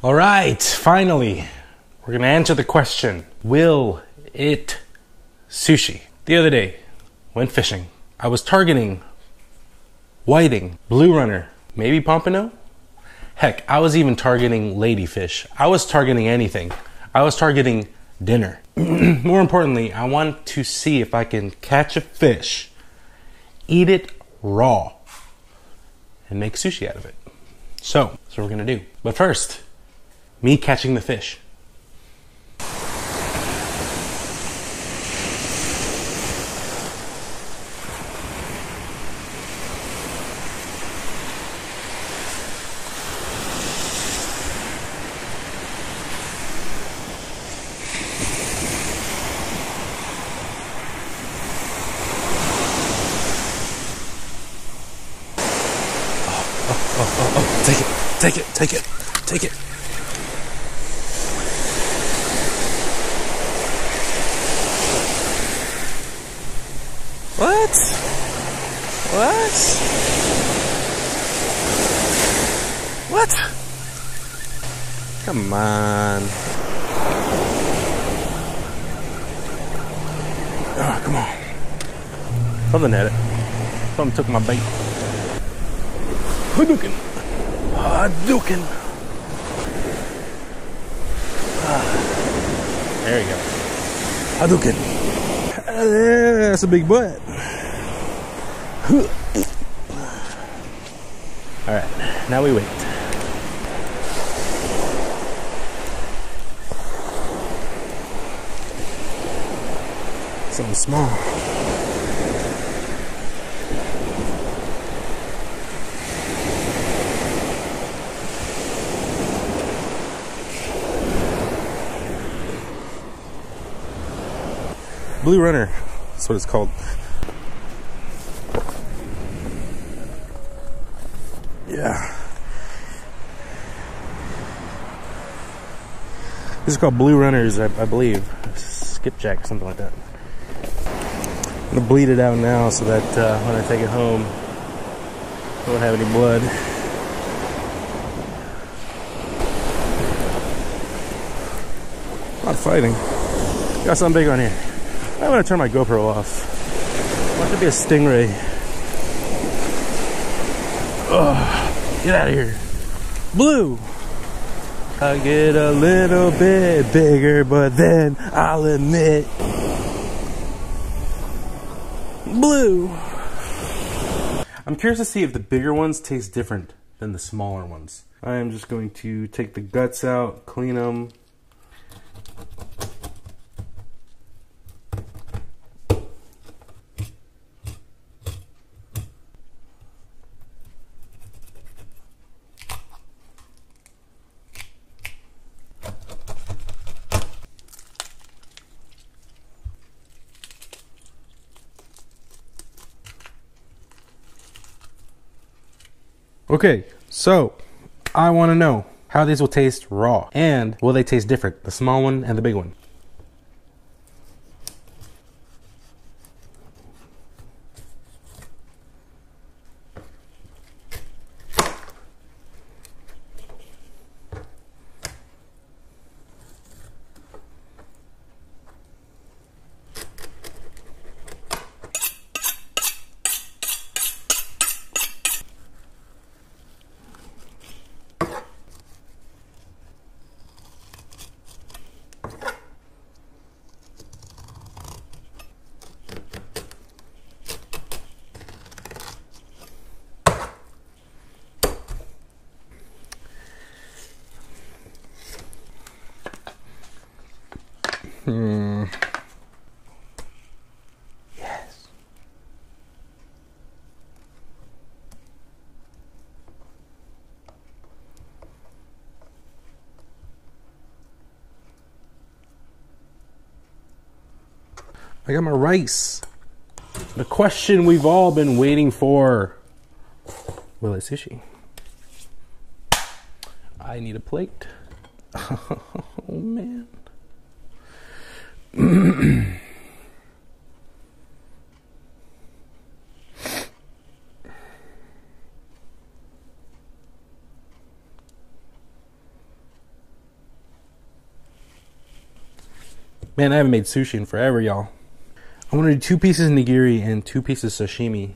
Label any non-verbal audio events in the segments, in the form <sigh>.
All right, finally, we're gonna answer the question Will it sushi? The other day, went fishing. I was targeting whiting, blue runner, maybe pompano. Heck, I was even targeting ladyfish. I was targeting anything. I was targeting dinner. <clears throat> More importantly, I want to see if I can catch a fish, eat it raw, and make sushi out of it. So, that's what we're gonna do. But first, me catching the fish. Oh, oh, oh, take it, take it, take it, take it. What? What? What? Come on. Oh, come on. Something had it. Something took my bait. Hadouken. Hadouken. Ah. There you go. Hadouken. That's a big butt. All right, now we wait. Something small. Blue Runner. That's what it's called. Yeah. This is called Blue Runners, I, I believe. Skipjack, something like that. I'm gonna bleed it out now so that uh, when I take it home, I won't have any blood. Not fighting. Got something big on here. I'm gonna turn my GoPro off. Want to be a stingray. Ugh, get out of here. Blue. I get a little bit bigger, but then I'll admit. Blue. I'm curious to see if the bigger ones taste different than the smaller ones. I am just going to take the guts out, clean them, Okay, so I want to know how these will taste raw and will they taste different, the small one and the big one? Hmm. Yes. I got my rice. The question we've all been waiting for. Will it sushi? I need a plate. <laughs> oh man. <clears throat> Man, I haven't made sushi in forever, y'all. I want to do two pieces nigiri and two pieces sashimi.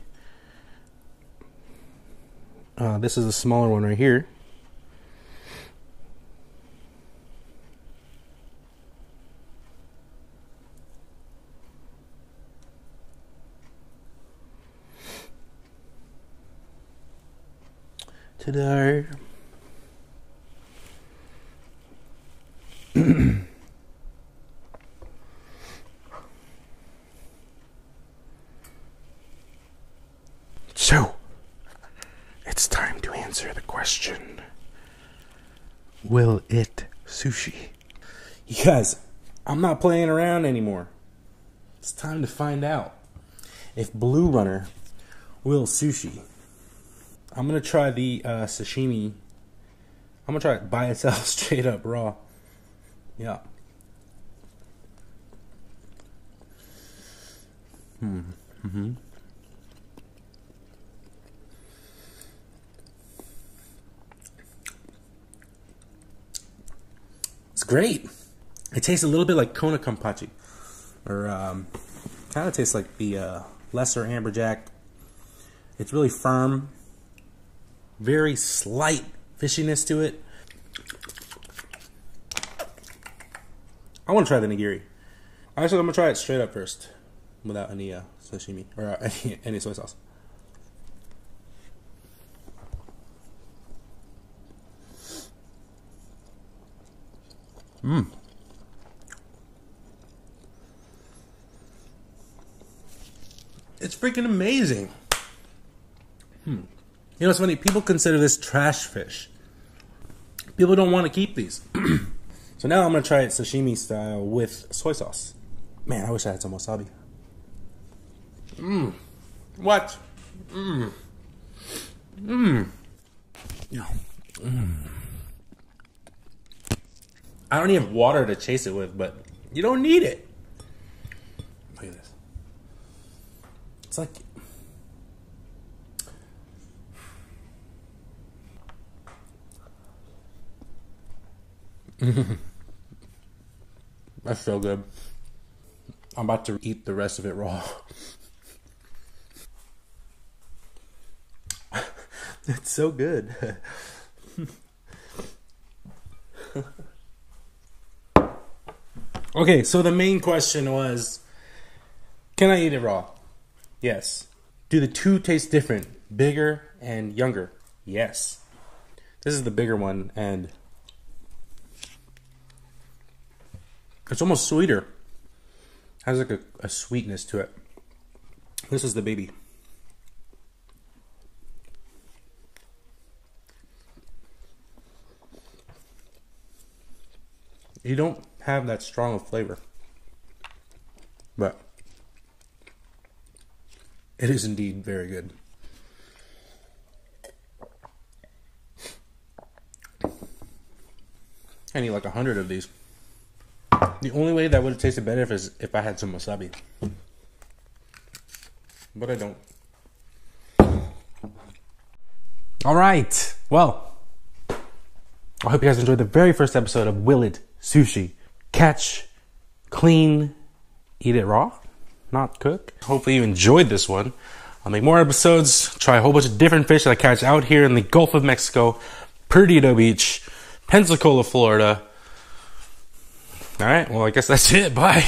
Uh, this is a smaller one right here. Ta-da. so, it's time to answer the question Will it sushi? You guys, I'm not playing around anymore. It's time to find out if Blue Runner will sushi. I'm gonna try the uh, sashimi. I'm gonna try it by itself, <laughs> straight up raw. Yeah. Hmm. Mm-hmm. It's great. It tastes a little bit like Kona Kampachi, or um, kind of tastes like the uh, lesser amberjack. It's really firm, very slight fishiness to it. I want to try the nigiri. Actually, I'm gonna try it straight up first, without any uh, sashimi or uh, <laughs> any, any soy sauce. Mmm. It's freaking amazing. Hmm. You know, it's funny. People consider this trash fish. People don't want to keep these. <clears throat> so now I'm gonna try it sashimi style with soy sauce. Man, I wish I had some wasabi. Mmm. What? Mmm. Mmm. Yeah. Mmm. I don't even have water to chase it with, but you don't need it. Look at this. It's like <laughs> That's so good. I'm about to eat the rest of it raw. <laughs> it's so good. <laughs> okay, so the main question was Can I eat it raw? Yes. Do the two taste different? Bigger and younger? Yes. This is the bigger one, and it's almost sweeter. Has like a, a sweetness to it. This is the baby. You don't have that strong of flavor. But it is indeed very good. I need like a hundred of these. The only way that would have tasted better is if I had some wasabi. But I don't. All right. Well, I hope you guys enjoyed the very first episode of Will It Sushi. Catch, clean, eat it raw, not cook. Hopefully you enjoyed this one. I'll make more episodes, try a whole bunch of different fish that I catch out here in the Gulf of Mexico, Perdido Beach, Pensacola, Florida. All right, well, I guess that's it. Bye.